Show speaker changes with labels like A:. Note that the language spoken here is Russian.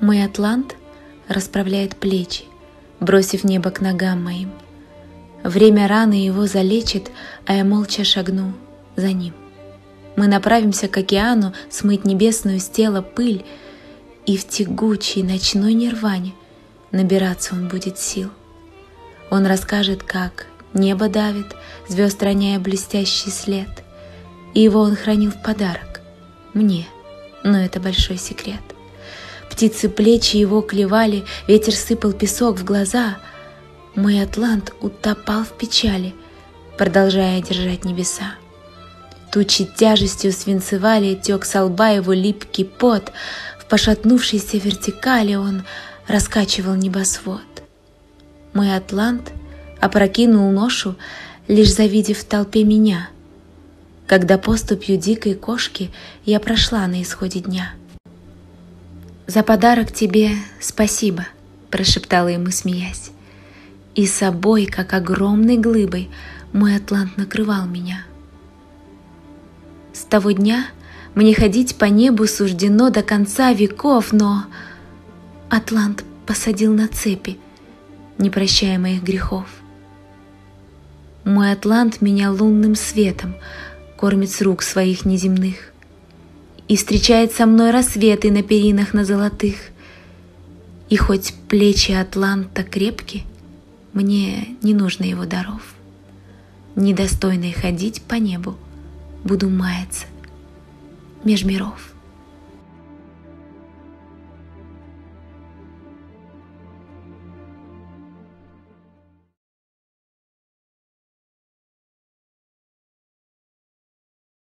A: Мой атлант расправляет плечи, бросив небо к ногам моим. Время раны его залечит, а я молча шагну за ним. Мы направимся к океану смыть небесную с тела пыль, и в тягучей ночной нирване набираться он будет сил. Он расскажет, как небо давит, звезд роняя блестящий след, и его он хранил в подарок мне, но это большой секрет. Птицы плечи его клевали, ветер сыпал песок в глаза. Мой атлант утопал в печали, продолжая держать небеса. Тучи тяжестью свинцевали, тек со лба его липкий пот, в пошатнувшейся вертикали он раскачивал небосвод. Мой атлант опрокинул ношу, лишь завидев в толпе меня, когда поступью дикой кошки я прошла на исходе дня. «За подарок тебе спасибо», — прошептала ему, смеясь. И собой, как огромной глыбой, мой атлант накрывал меня. С того дня мне ходить по небу суждено до конца веков, но Атлант посадил на цепи, не прощая моих грехов. Мой Атлант меня лунным светом кормит с рук своих неземных и встречает со мной рассветы на перинах на золотых. И хоть плечи Атланта крепки, мне не нужно его даров. Недостойной ходить по небу буду маяться меж миров.